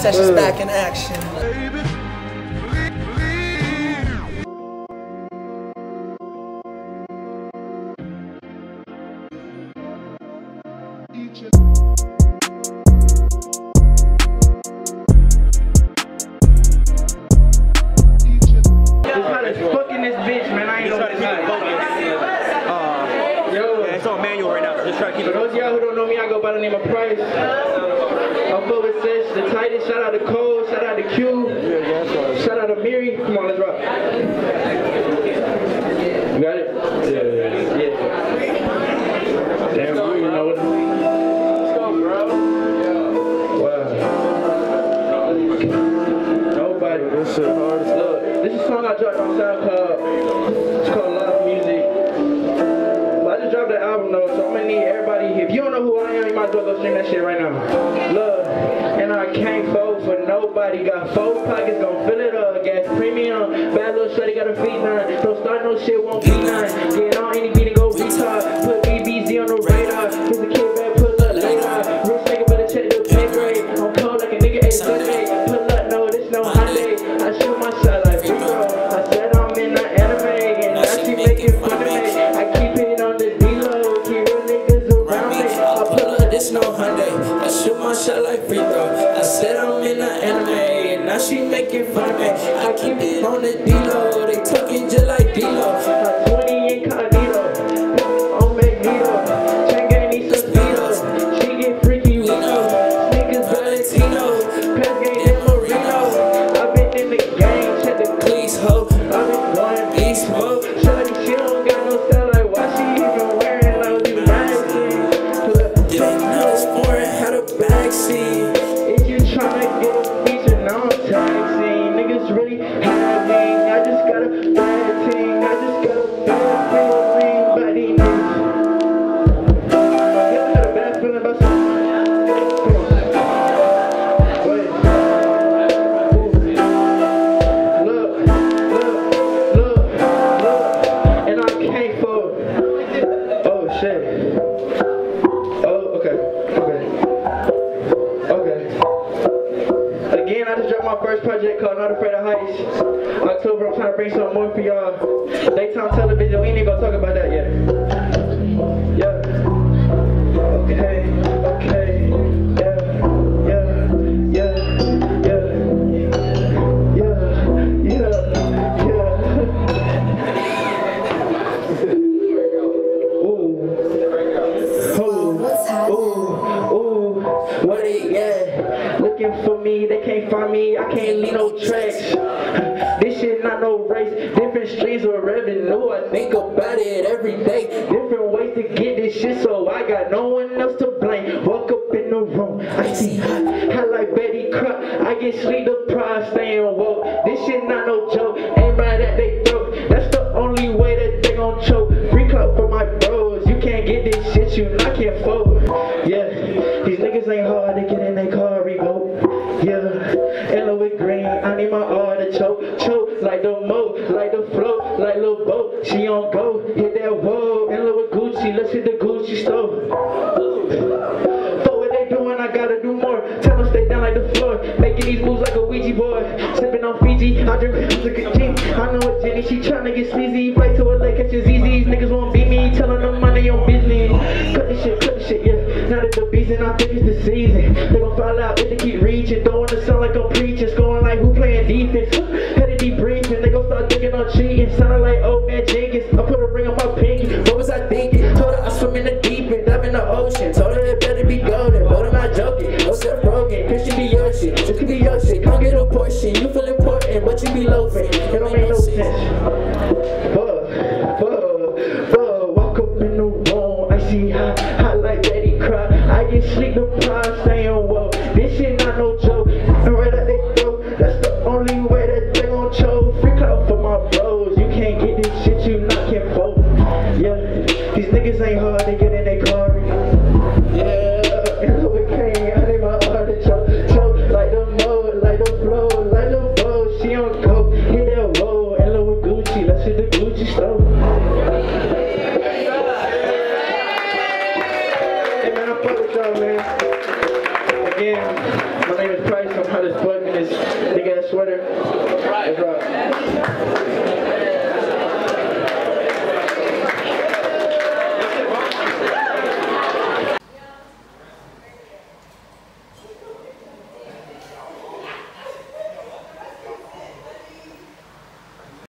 Sessions back in action. Fucking this bitch, man. I ain't Just try to keep it focused. Uh, Yo, yeah, it's on manual right now, so just try to keep for those of y'all who don't know me, I go by the name of Pryce. I'm full with Sesh, the tightest. Shout out to Cole, shout out to Q, shout out to Miri. Come on, let's rock. You got it? Yeah. yeah. Damn, bro, you know what? Let's go, bro. Wow. Nobody. This shit hard as Look, this is a song I dropped on SoundCloud. It's called Love Music. But I just dropped the album though, so I'm gonna need everybody. If you don't know who I am, you might as well go stream that shit right now. Nobody. Got four pockets, gon' fill it up. Gas premium, bad little shorty got a feet nine. Don't start no shit, won't be nine. Said I'm in the anime, now she making fun of me. I keep it on the D-Lo. They talking just like D-Lo. My first project called Not Afraid of Heights. October, I'm trying to bring something more for y'all. Daytime television, we ain't even gonna talk about that yet. Looking for me, they can't find me. I can't leave no tracks. This shit not no race. Different streams of revenue. I think about it every day. Different ways to get this shit, so I got no one else to blame. Walk up in the room, I see hot, hot like Betty Crock. I get sleep deprived, staying woke. This shit not no joke. Ain't right at they throat. That's the only way that they gon' choke. Free club for my bros. You can't get this shit, you not can't fold. With green, I need my to choke, like the mo, like the flow, like little boat. She on go, hit that whoa. Ella with Gucci, let's hit the Gucci store. For what they doing, I gotta do more. Tell them stay down like the floor, making these moves like a Ouija board. Sipping on Fiji, I drink it like. I know a Jenny, she tryna get sleazy. Flight to LA, catching ZZs. Niggas won't beat me, telling them their own business. Cut this shit, cut this shit, yeah. Now that the beast and I think it's the season. Fall out they keep reaching. Don't wanna sound like I'm preaching. Scoring like who playing defense. get in their car. Yeah, we can't. I need my to Choke choke like the mode, like the flow, like the flow. She on coke, hit that low. And low Gucci, let's hit the Gucci store. Hey man, I'm fuck with y'all, man. Again, my name is Pryce. I'm hottest as in this big ass sweater. That's right.